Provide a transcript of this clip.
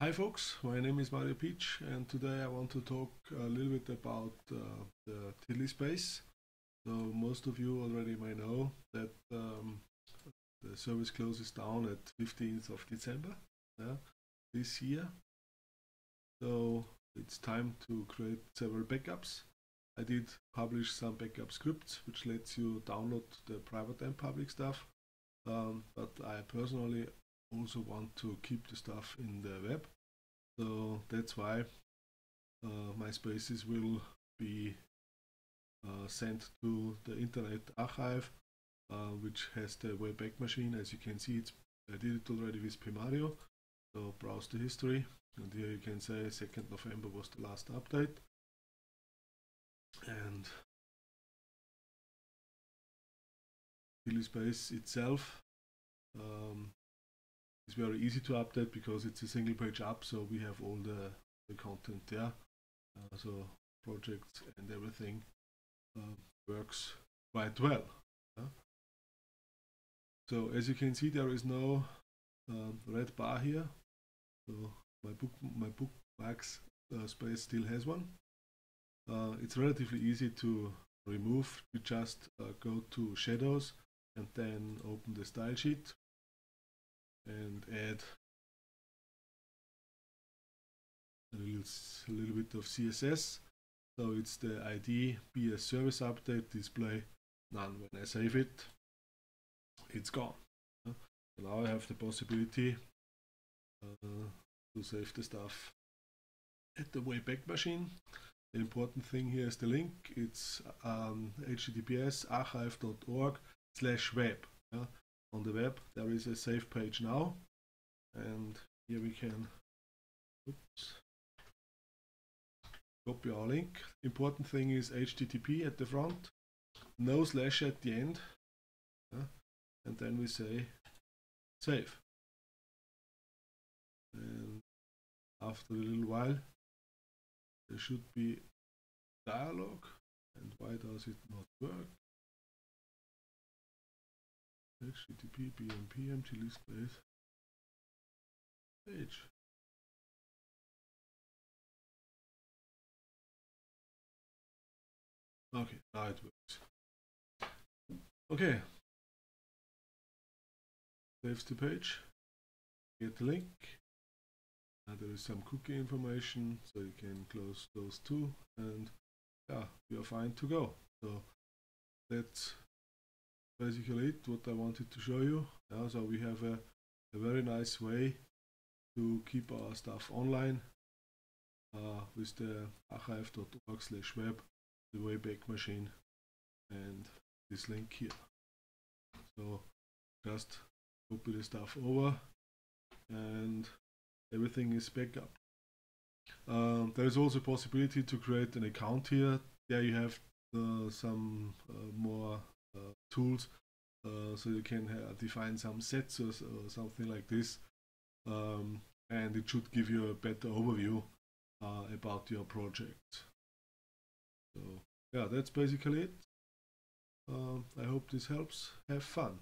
Hi folks, my name is Mario Pietsch and today I want to talk a little bit about uh, the TiddlySpace. So most of you already may know that um, the service closes down at 15th of December yeah, this year. So it's time to create several backups. I did publish some backup scripts which lets you download the private and public stuff. Um, but I personally also want to keep the stuff in the web. So that's why uh, my spaces will be uh, sent to the Internet Archive, uh, which has the Wayback Machine. As you can see, it's, I did it already with Pmario. So browse the history, and here you can say 2nd November was the last update. And TiddlySpace itself um, it's very easy to update because it's a single page app so we have all the, the content there uh, so projects and everything uh, works quite well so as you can see there is no um, red bar here. So my book my bookmarks uh, space still has one. Uh, it's relatively easy to remove. You just uh, go to shadows and then open the style sheet and add a little, a little bit of CSS. So it's the ID BS service update display none. When I save it, it's gone. So now I have the possibility uh, to save the stuff at the Wayback Machine. The important thing here is the link. It's um, https archive.org slash web. Yeah? On the web. There is a save page now. And here we can oops, copy our link. Important thing is http at the front no slash at the end. And then we say save. And after a little while there should be dialog and why does it not work http bmp empty space. Page. Okay now it works. Okay. Saves the page. Get the link. There is some cookie information so you can close those two and yeah you are fine to go. So that's basically it what I wanted to show you. Yeah, so we have a, a very nice way to keep our stuff online uh, with the archive.org slash web the Wayback Machine and this link here. So just copy the stuff over and everything is backup um, there is also a possibility to create an account here. There you have uh, some uh, more tools uh, so you can define some sets or, or, something like this um, and it should give you a better overview uh, about your project. So yeah that's basically it. Uh, I hope this helps. Have fun